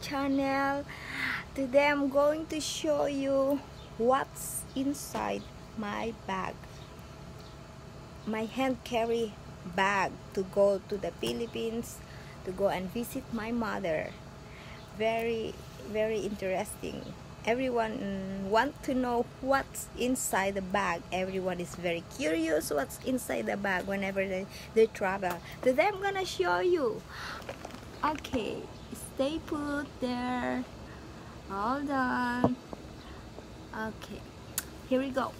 channel. Today I'm going to show you what's inside my bag. My hand carry bag to go to the Philippines to go and visit my mother. Very very interesting. Everyone want to know what's inside the bag. Everyone is very curious what's inside the bag whenever they, they travel. Today i'm gonna show you. Okay stay put there hold on. Okay here we go.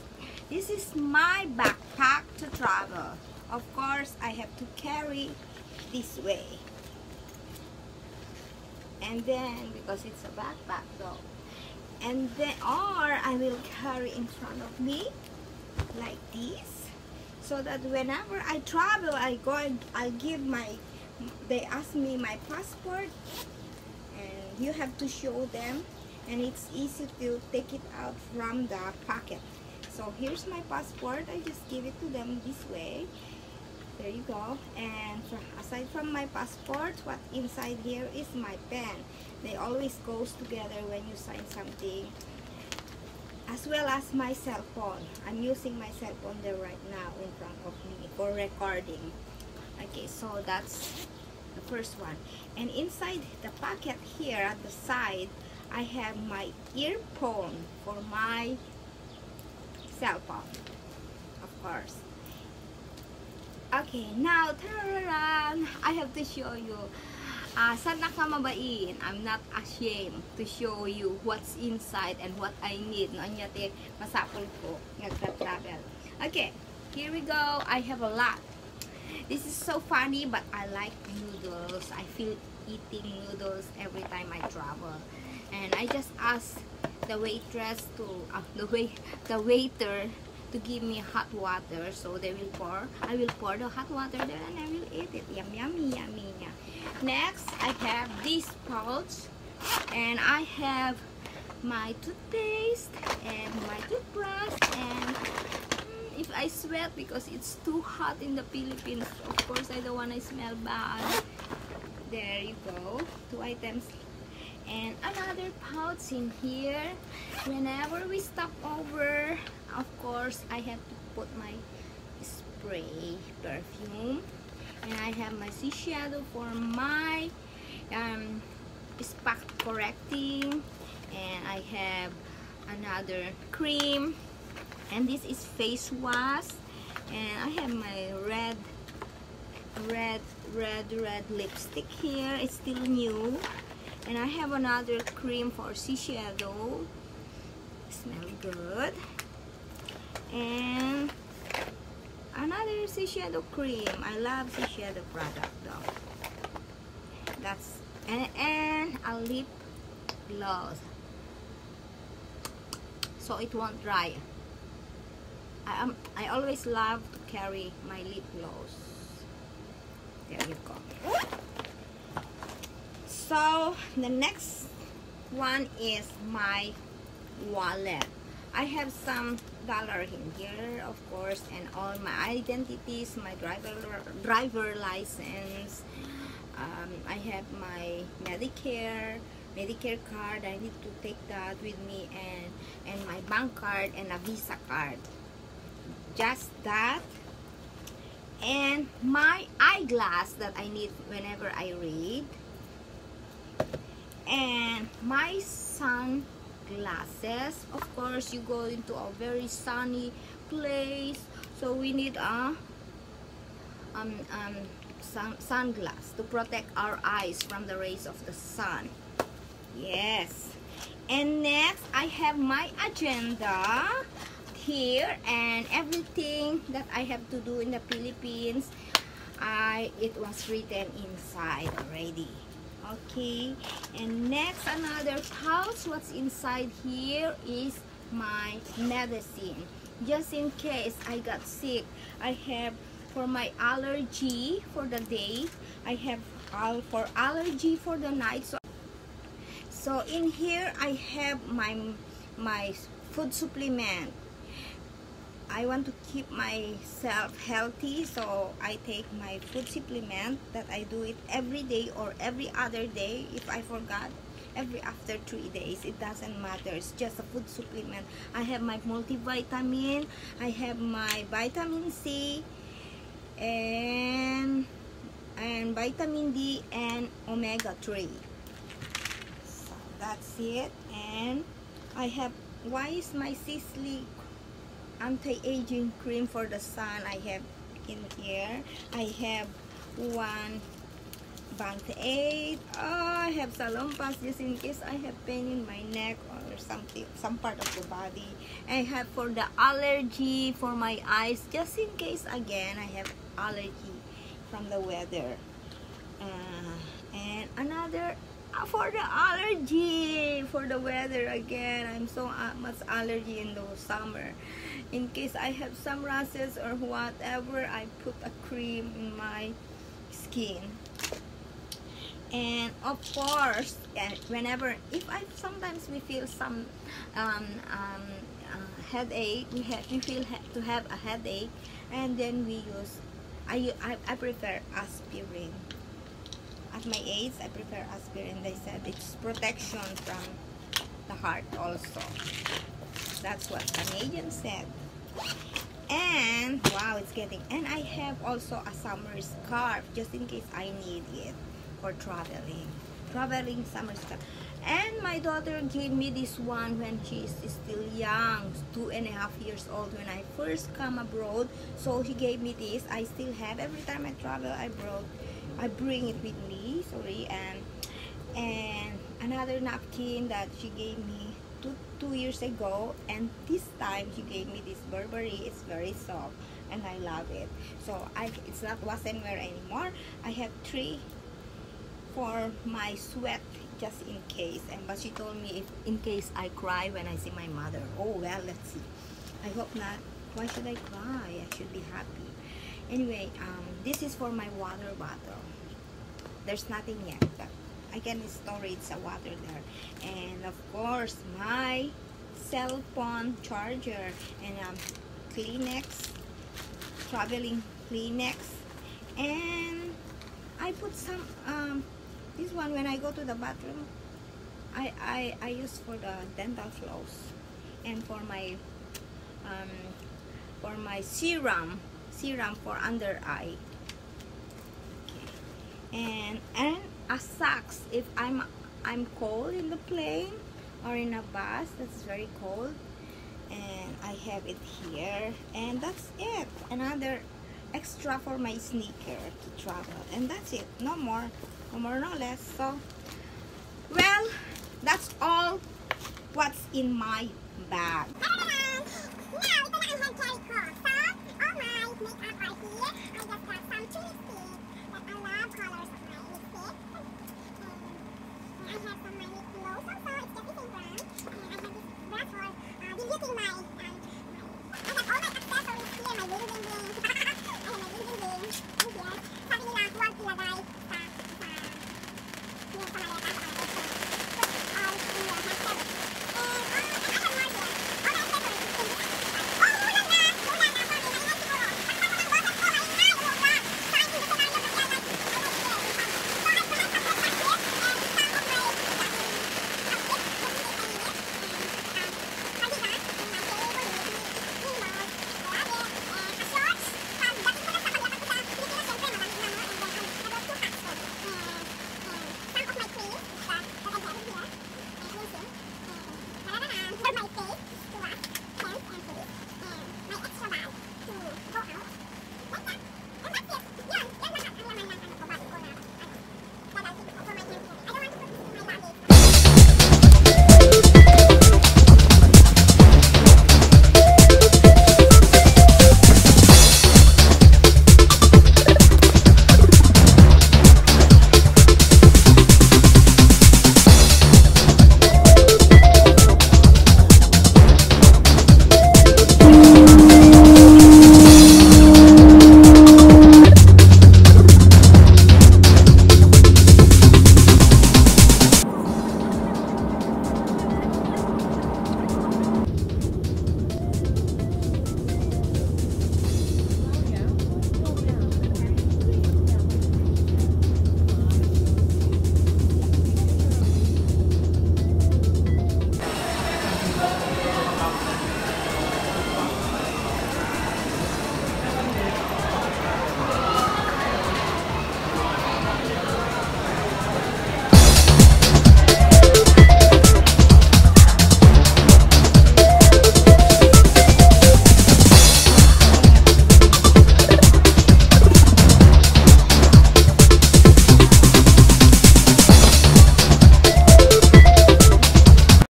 This is my backpack to travel. Of course I have to carry this way. And then because it's a backpack though. And then or I will carry in front of me like this so that whenever I travel I go and I give my they ask me my passport you have to show them and it's easy to take it out from the pocket. So here's my passport. I just give it to them this way. There you go. And aside from my passport what inside here is my pen. They always goes together when you sign something as well as my cell phone. I'm using my cell phone there right now in front of me for recording. Okay so that's the first one and inside the pocket here at the side I have my earphone for my cell phone of course Okay, now, tararan, I have to show you. Uh, sana ka mabain, I'm not ashamed to show you what's inside and what I need. No, masapol ko, nagtra-travel. Okay, here we go. I have a lot. This is so funny, but I like noodles. I feel eating noodles every time I travel. And I just asked the waitress to, uh, the, wait, the waiter to give me hot water so they will pour I will pour the hot water there and I will eat it yum yummy yummy yeah. next I have this pouch and I have my toothpaste and my toothbrush and if I sweat because it's too hot in the Philippines of course I don't want to smell bad. There you go. Two items. And another pouch in here. Whenever we stop over of course I have to put my spray perfume. And I have my C shadow for my um, spot correcting. And I have another cream and this is face wash. And I have my red red red red lipstick here. It's still new. And I have another cream for Shiseido. Smell good. And another Shiseido cream. I love Shiseido product though. That's and, and a lip gloss. So it won't dry I, um, I always love to carry my lip gloss. There you go. So the next one is my wallet. I have some dollar in here of course and all my identities my driver driver license. Um, I have my Medicare Medicare card. I need to take that with me and and my bank card and a visa card just that. And my eyeglass that I need whenever I read. And my sunglasses. Of course you go into a very sunny place. So we need a um, um, sun sunglass to protect our eyes from the rays of the sun. Yes. And next I have my agenda here and everything that I have to do in the Philippines I it was written inside already. Okay and next another pouch what's inside here is my medicine. Just in case I got sick I have for my allergy for the day I have all for allergy for the night. So so in here I have my my food supplement I want to keep myself healthy so I take my food supplement that I do it every day or every other day if I forgot every after three days. It doesn't matter. It's just a food supplement. I have my multivitamin I have my vitamin C and and vitamin D and omega-3 so that's it. And I have why is my Sisley anti-aging cream for the sun I have in here. I have one Band Aid. Oh, I have Salonpas just in case I have pain in my neck or something some part of the body. I have for the allergy for my eyes. Just in case again I have allergy from the weather. Uh, and another for the allergy for the weather again. I'm so uh, much allergy in the summer. In case I have some rashes or whatever I put a cream in my skin. And of course whenever if I sometimes we feel some um, um, uh, headache we have we feel ha to have a headache and then we use I, I, I prefer aspirin at my age I prefer aspirin. They said it's protection from the heart also. That's what Canadian said. And wow it's getting and I have also a summer scarf just in case I need it for traveling. Traveling summer scarf. And my daughter gave me this one when she's still young two and a half years old when I first come abroad. So he gave me this. I still have. Every time I travel I brought I bring it with me sorry and and another napkin that she gave me two, two years ago and this time she gave me this Burberry. It's very soft and I love it. So I it's not wash and wear anymore. I have three for my sweat just in case. And but she told me if in case I cry when I see my mother. Oh well let's see. I hope not. Why should I cry? I should be happy. Anyway um, this is for my water bottle there's nothing yet but I can store it a water there and of course my cell phone charger and um, Kleenex traveling Kleenex and I put some um, this one when I go to the bathroom I, I, I use for the dental floss and for my um, for my serum serum for under eye and and a socks if I'm I'm cold in the plane or in a bus that's very cold. And I have it here. And that's it. Another extra for my sneaker to travel. And that's it. No more. No more no less. So well that's all what's in my bag. Now my makeup here. I just got some colors.